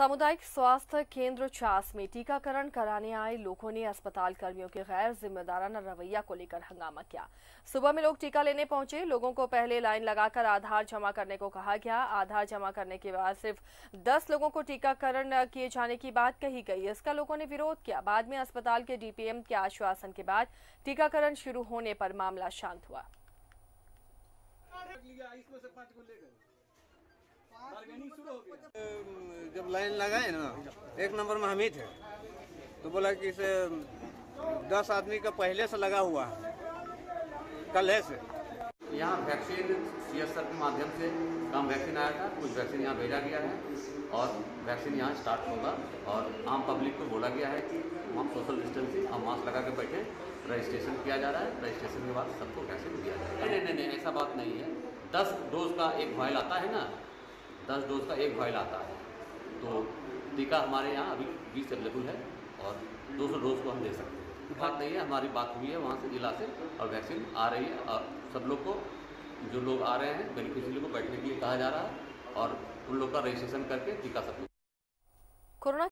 सामुदायिक स्वास्थ्य केंद्र चास में टीकाकरण कराने आए लोगों ने अस्पताल कर्मियों के गैर जिम्मेदाराना रवैया को लेकर हंगामा किया। सुबह में लोग टीका लेने पहुँचे। लोगों को पहले लाइन लगाकर आधार जमा करने को कहा गया। आधार जमा करने के बाद सिर्फ़ 10 लोगों को टीकाकरण किए जाने की बात कही गई। इसका लोगों ने विरोध किया। बाद में अस्पताल के डीपीएम के आश्वासन के बाद टीकाकरण शुरू होने पर मामला शांत हुआ। जब लाइन लगाए ना एक नंबर में हम ही। थे तो बोला कि इसे दस आदमी का पहले से लगा हुआ है। कल है से यहाँ वैक्सीन सी एस के माध्यम से कम वैक्सीन आया था कुछ वैक्सीन यहाँ भेजा गया है और वैक्सीन यहाँ स्टार्ट होगा और आम पब्लिक को बोला गया है कि हम सोशल डिस्टेंसिंग हम मास्क लगा के बैठे रजिस्ट्रेशन किया जा रहा है रजिस्ट्रेशन के बाद सबको वैक्सीन दिया जाएगा नहीं नहीं नहीं ऐसा बात नहीं है। दस डोज का एक वाइल आता है ना दस डोज का एक वाइल आता है। तो टीका हमारे यहाँ अभी बीस अवेलेबल है और दो सौ डोज को हम दे सकते हैं। बात नहीं है, हमारी बात हुई है वहाँ से जिला से और वैक्सीन आ रही है और सब लोग को, जो लोग आ रहे हैं, बेनिफिशियरी को बैठने के लिए कहा जा रहा है और उन लोग का रजिस्ट्रेशन करके टीका सब कोरोना